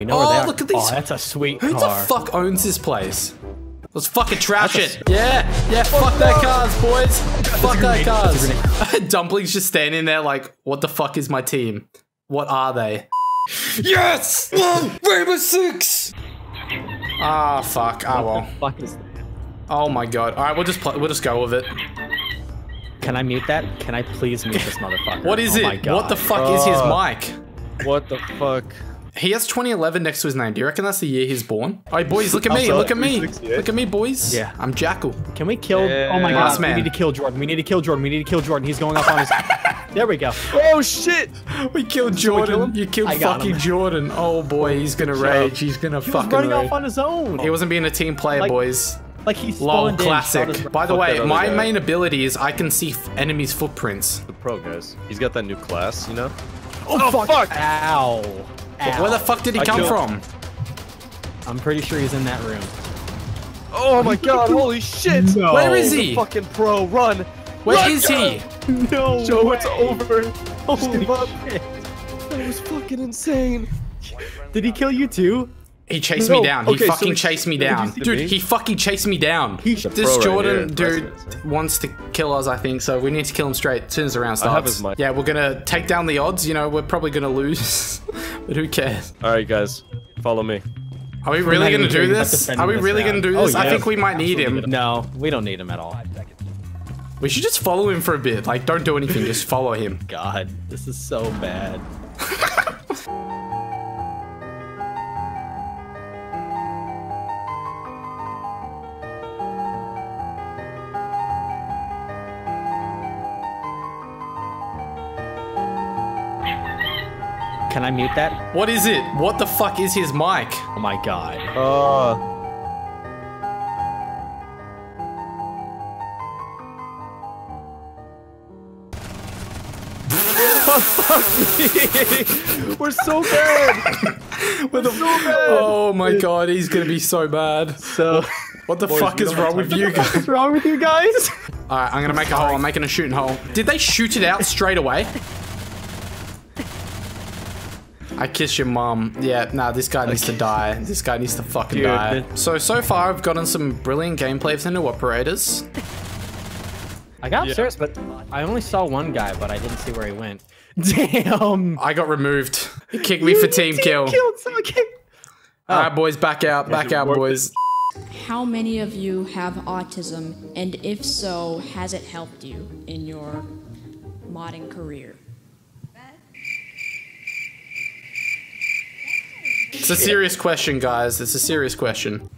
We know where they Oh, are. look at these. Oh, that's a sweet Who car. the fuck owns this place? Let's fucking trash it. Yeah, yeah, fuck their cars, boys. Fuck their cars. Dumpling's just standing there like, what the fuck is my team? What are they? Yes! Rainbow Six! Ah, fuck. Ah, well. Fuck is Oh my god. Alright, we'll just play, we'll just go with it. Can I mute that? Can I please mute this motherfucker? What is oh it? My God. What the fuck is his Uh, mic? What the fuck? He has 2011 next to his name. Do you reckon that's the year he's born? Alright, boys, look at me. Look at me. Look at me, boys. Yeah. I'm Jackal. Can we kill? Oh my Yeah. Last god! man. We need to kill Jordan. We need to kill Jordan. We need to kill Jordan. He's going up on his. there we go. Oh shit! We killed we Jordan. kill? You killed fucking him. Jordan. Oh boy, he's gonna rage. He's gonna He was fucking running rage. off on his own. He wasn't being a team player, Like- boys. like he's Lol, spawned in, shot his- classic. By the Fuck way, my guy. main ability is I can see f- enemies' footprints. The pro guys. He's got that new class, you know. Oh, oh fuck! Ow! Ow. Where the fuck did he I come from? I'm pretty sure he's in that room. Oh my god! Holy shit! No. Where is he? fucking pro, run! Where Run, is he? No. Joe, it's over. Holy give up. shit. That was fucking insane. Did he kill you too? He chased No, me down. He okay, so fucking he- chased me down. Dude, me? he fucking chased me down. He- this pro right Jordan here. dude That's wants to kill us, I think, so we need to kill him straight as soon as the round I have starts. his mic. Yeah, we're gonna take down the odds. You know, we're probably gonna lose. but who cares? All right, guys, follow me. Are we really gonna do this? Are we really gonna round. do Oh, this? I think we might need him. No, we don't need him at all. We should just follow him for a bit. Like, don't do anything. Just follow him. God, this is so bad. Can I mute that? What is it? What the fuck is his mic? Oh my god. Uh, we're so bad. What the so bad. Oh my god, he's gonna be so bad. So, What the Boys, fuck is wrong with you guys? what's wrong with you guys? Alright, I'm gonna make a hole. I'm making a shooting hole. Did they shoot it out straight away? I kiss your mom. Yeah, nah, this guy needs to die. This guy needs to fucking Dude, die. the- So, so far I've gotten some brilliant gameplay with the new operators. I got upstairs, but I only saw one guy, but I didn't see where he went. Damn. I got removed. Kick kicked me for team kill. Killed someone. Alright, boys, back out. Back out, boys. How many of you have autism, and if so, has it helped you in your modding career? It's a serious question, guys. It's a serious question.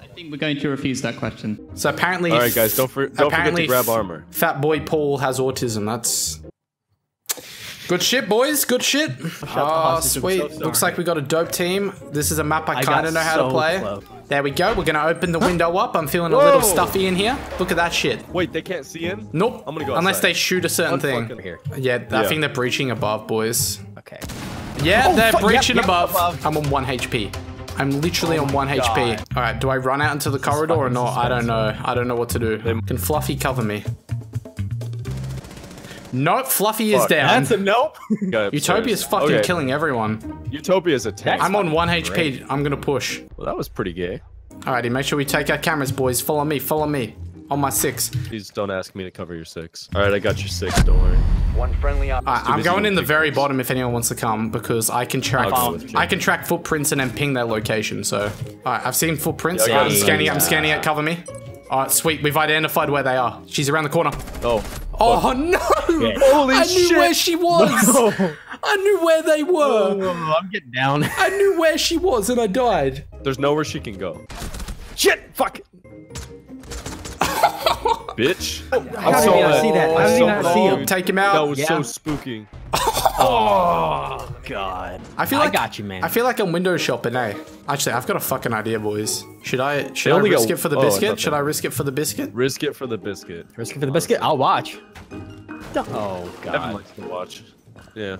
I think we're going to refuse that question. So apparently, All right, guys, don't, for, don't forget to grab armor. Fat boy Paul has autism. That's good shit, boys. Good shit. Oh, ah, hostage. Sweet. so. Looks like we got a dope team. This is a map I, I kind of got know how so to play. close. There we go. We're gonna open the window up. I'm feeling a little stuffy in here. Look at that shit. Wait, they can't see in? Nope. I'm gonna go Unless outside. they shoot a certain thing. Unfucking Here. Yeah, I Yeah. think they're breaching above, boys. Okay. Yeah, Oh, they're fuck, yep, breaching yep, above. above. I'm on one HP. I'm literally Oh on one my HP. All right, do I run out into the corridor or not? I don't know. I don't know what to do. Can Fluffy cover me? Nope, Fluffy is Fuck, down. That's a nope. Utopia Guy is fucking Okay, killing everyone. Utopia's a tank. I'm on one fucking HP. I'm gonna push. Well, that was pretty gay. Alrighty, make sure we take our cameras, boys. Follow me. Follow me. On my six. Please don't ask me to cover your six. All right, I got your six. Don't worry. One friendly op. Alright, I'm going in the very pictures. bottom if anyone wants to come because I can track. I'll go with you. I can track footprints and then ping their location. So, alright, I've seen footprints. Yeah, I got I'm scanning it. I'm scanning it. Cover me. Alright, sweet. We've identified where they are. She's around the corner. Oh, Oh no! Holy shit. I knew where she was. I knew where they were. Oh, I'm getting down. I knew where she was, and I died. there's nowhere she can go. Shit! Fuck! Bitch. How did I not see that? How did So I not see him? Take him out. That was Yeah. so spooky. Oh God! I feel like I got you, man. I feel like I'm window shopping, eh? Actually, I've got a fucking idea, boys. Should I should I risk got- it for the oh, biscuit? thought Should I risk it for the biscuit? Risk it for the biscuit. Risking for the biscuit. I'll watch. Oh Evan God! likes to watch. Yeah.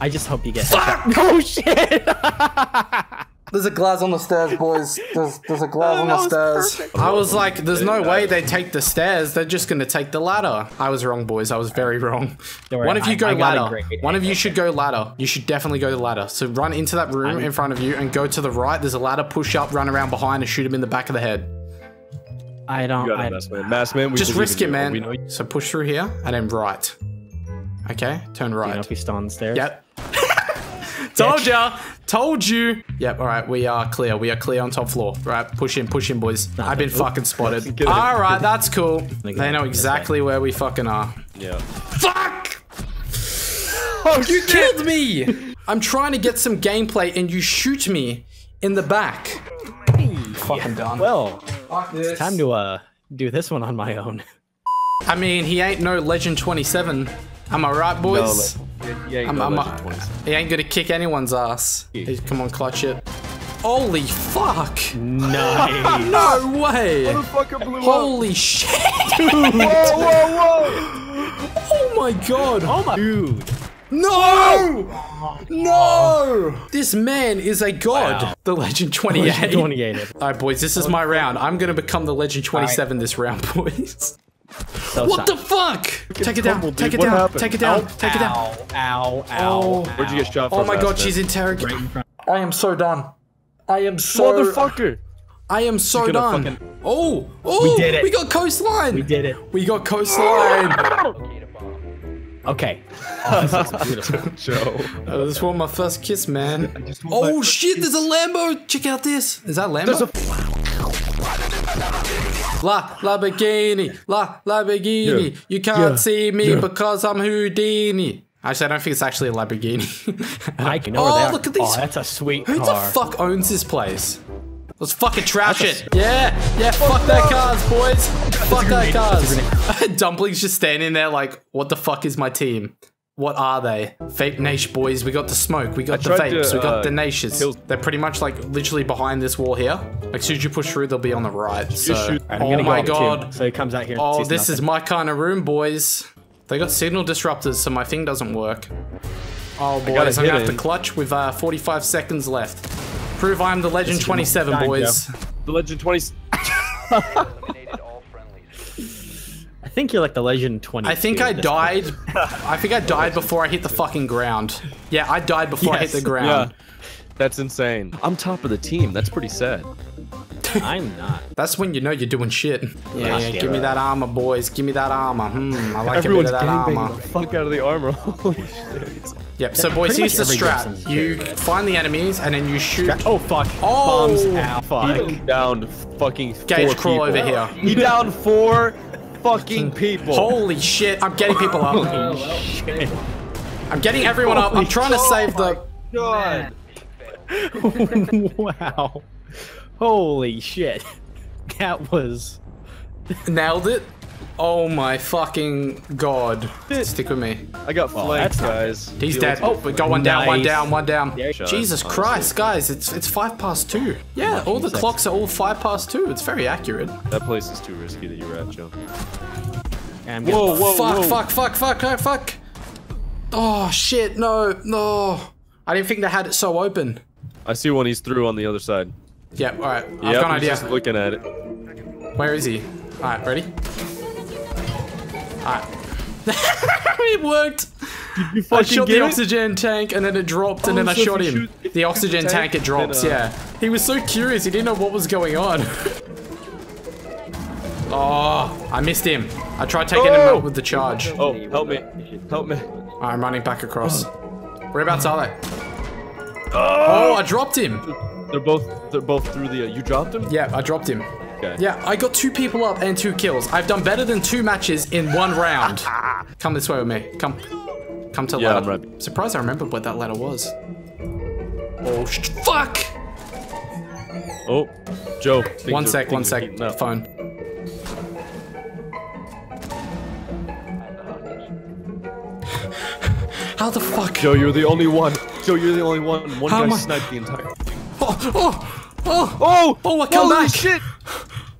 I just hope you get. oh shit! There's a glass on the stairs, boys. There's, there's a glass oh, on the stairs. I was like, there's no way they take the stairs. They're just gonna take the ladder. I was wrong, boys. I was very wrong. Worry, One of you I- go I ladder. One of you should go ladder. You should definitely go the ladder. So run into that room in front of you and go to the right. There's a ladder. Push up, run around behind, and shoot him in the back of the head. I don't. You got I, it, MaskMan. Mass Man, we Just risk it, you. We know man. you- So push through here and then right. Okay, turn you know right. if he's still on the stairs. Yep. Told ya! Told you! Yep, alright, we are clear. We are clear on top floor. Right, push in, push in, boys. I've been fucking spotted. Alright, that's cool. They know exactly where we fucking are. Yeah. Fuck! Oh, you killed me! I'm trying to get some gameplay and you shoot me in the back. Fucking done. Well, Fuck this. time to uh do this one on my own. I mean, he ain't no Legend 27. Am I right, boys? Yeah, you I'm, I'm, Legend 20. he ain't gonna kick anyone's ass. Hey, Come on, clutch it. Holy fuck! Nice. No way! Motherfucker blew Holy shit! Whoa, whoa, whoa! Oh my god! oh my dude. No! No! This man is a god. Wow. The Legend 28. 28. Alright, boys, this is my round. I'm gonna become the Legend 27 this round, boys. So What the fuck? Take it down, crumbled, take dude. it down, happened? take it down, take it down. Ow, ow, ow. Oh. Where'd you get shot oh from? Oh my god, Man? she's interrogating. in. I am so done. I am so Motherfucker! I am so done. fucking- Oh, oh, We did it. We got coastline. We did it. We got coastline. Okay. Oh, this looks beautiful. Joe. oh, this was my first kiss, man. Oh shit, there's a Lambo. Check out this. Is that Lambo? La Lamborghini, La Lamborghini. Yeah. You can't Yeah. see me Yeah. because I'm Houdini. Actually, I don't think it's actually a Lamborghini. I know oh, where oh, they are. look at these. Oh, that's a sweet Who car. the fuck owns this place? Let's fucking trash it. Yeah, yeah, fuck their cars, boys. Fuck their cars. Dumpling's just standing there like, what the fuck is my team? What are they? Fake Nation boys. We got the smoke. We got the tried to, we got uh, the nations. They're pretty much like literally behind this wall here. Like, as soon as you push through, they'll be on the right. So, shoot- I'm oh gonna go my god. him, So he comes out here. Oh, sees this is my kind of room, boys. They got signal disruptors, so my thing doesn't work. Oh, gotta boys, I'm gonna have to clutch with uh, 45 seconds left. Prove I'm the Legend 27, boys. The Legend 20. I think you're like the Legend 20. I think I died. I think I died before I hit the fucking ground. Yeah, I died before I hit the ground. Yeah. That's insane. I'm top of the team. That's pretty sad. I'm not. That's when you know you're doing shit. Yeah, yeah, give me that armor, boys. Give me that armor. Hmm, I like Everyone's a bit of that armor. the fuck out of the armor. Holy shit. Yep. So, boys, here's the strat. You find the enemies and then you shoot. Oh fuck. Oh. Bombs out. He downed fucking Gage four crawl people. over here. He downed four fucking people. Holy shit! I'm getting people up. I'm getting everyone up. I'm trying to save the. God. wow. Holy shit. That was. Nailed it. Oh my fucking god! Stick with me. I got flanked, that's guys. He's He dead. Oh, we got one down, one down, one down. Yeah, Jesus honestly. Christ, guys, it's it's five past two. Yeah, all the clocks are all five past two. It's very accurate. That place is too risky that you're at, Joe. I'm Whoa, whoa, fuck, whoa. fuck, fuck, fuck, fuck, fuck. Oh shit! No, no. I didn't think they had it so open. I see one he's through on the other side. Yeah, all right. I've got an idea. just looking at it. Where is he? All right, ready? All right. it worked. You I shot get the it? oxygen tank and then it dropped and Oh, then I so if shot him. shoot- the oxygen the tank, tank, it drops, then, uh, yeah. He was so curious, he didn't know what was going on. oh, I missed him. I tried taking him Oh! out with the charge. Oh, help me. Help me. I'm running back across. Whereabouts are they? Oh, I dropped him. They're both they're both through the uh, you dropped him? Yeah, I dropped him. Okay. Yeah, I got two people up and two kills. I've done better than two matches in one round. Come this way with me. Come. Come to the Yeah, ladder. I'm. Surprised I remembered what that ladder was. Oh, sh- fuck! Oh, Joe. One are- sec, one sec. heating. Phone. How the fuck? Joe, you're the only one. Joe, you're the only one. One How guy sniped the entire. Oh, oh, oh, Oh! Oh, I come Holy back. shit!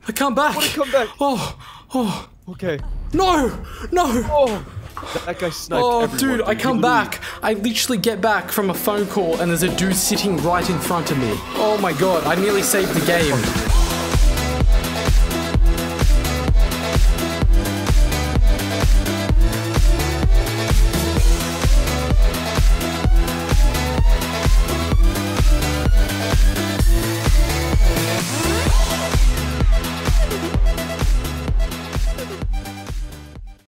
I come back. I Come back. Oh, oh, Okay. no, no. Oh, That guy sniped Oh, everyone, dude, I come back. I literally get back from a phone call and there's a dude sitting right in front of me. Oh my god, I nearly saved the game.